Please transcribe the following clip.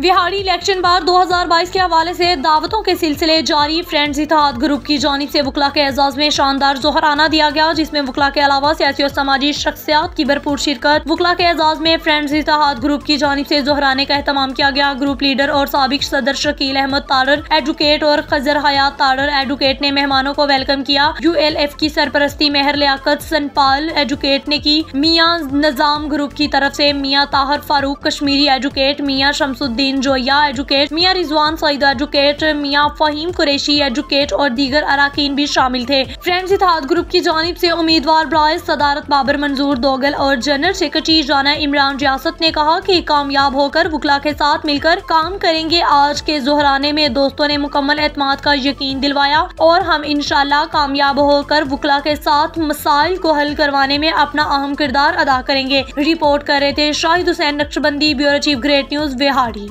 Bihari election बार 2022 के हवाले से दावतों के सिलसिले जारी। फ्रेंड्स, इतिहाद ग्रुप की जानब से वकला के एजाज में शानदार जोहराना दिया गया, जिसमें वकला के अलावा सियासी और समाजी शख्सियात की भरपूर शिरकत। वकला के एजाज में फ्रेंड्स, इतिहाद ग्रुप की जानब से जोहराने का अहतमाम किया गया। ग्रुप लीडर और सबक सदर शकील अहमद तारर, एडवोकेट और खजर हयात तारर एडवोकेट ने मेहमानों को वेलकम किया। यू एल एफ़ की सरपरस्ती मेहर लियाकत सनपाल एडवोकेट ने की। मियाँ नजाम ग्रुप की तरफ़ से मियाँ ताहर फारूक कश्मीरी एडवोकेट, मियाँ शमसुद्दीन नसरुद्दीन जोया एजुकेट मियाँ रिजवान सईद एजुकेट मियाँ फहीम कुरेशी एजुकेट और दीगर अरकान भी शामिल थे। फ्रेंड्स इतिहाद ग्रुप की जानब से उम्मीदवार ब्राय सदारत बाबर, मंजूर दोगल और जनरल सेक्रेटरी जाना इमरान रियासत ने कहा की कामयाब होकर बुकला के साथ मिलकर काम करेंगे। आज के जोहराने में दोस्तों ने मुकम्मल एतमाद का यकीन दिलवाया और हम इनशाला कामयाब होकर बुकला के साथ मसाइल को हल करवाने में अपना अहम किरदार अदा करेंगे। रिपोर्ट कर रहे थे Shahid Hussain Naqshbandi, bureau chief great news, Bihari.